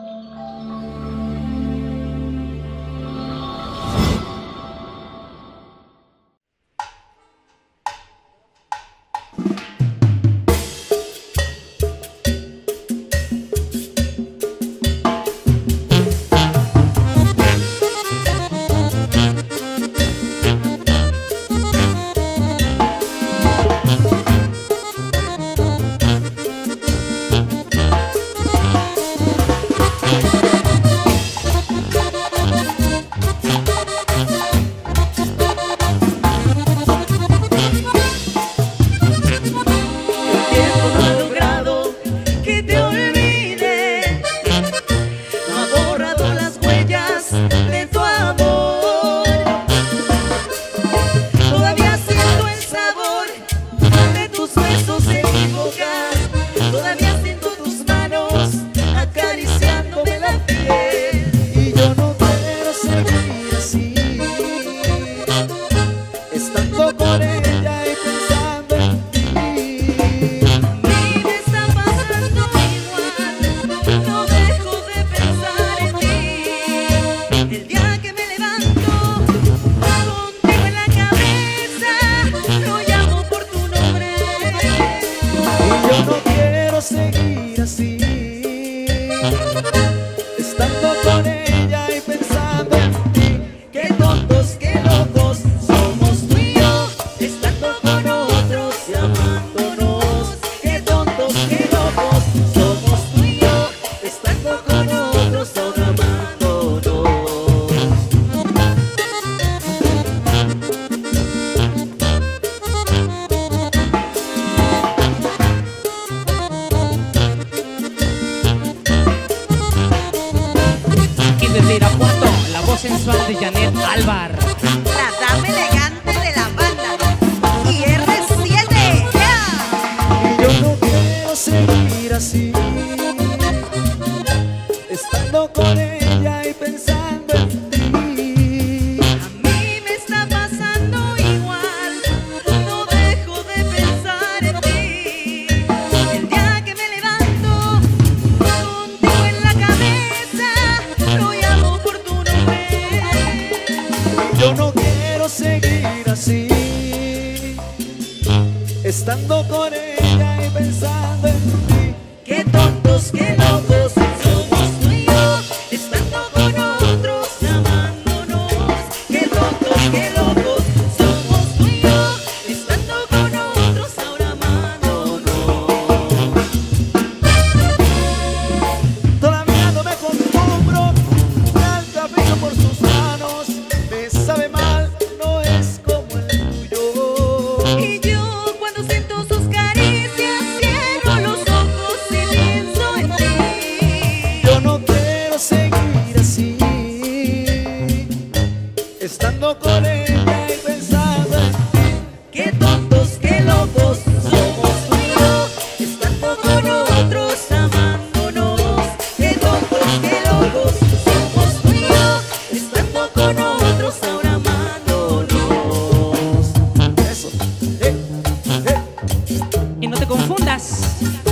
Música Estando con él. Sensual de Janet Alvar. La dama elegante de la banda. Y R7. ¡ya! Y yo no quiero seguir así Estando con ella y pensando Estando con ella y pensando en ti. Qué tontos, qué locos Estando con ella y pensando en tontos, qué locos somos tú y yo, estando con otros, amándonos. Qué tontos, qué locos somos tú y yo, estando con otros, ahora amándonos. Eso, eh, eh. Y no te confundas.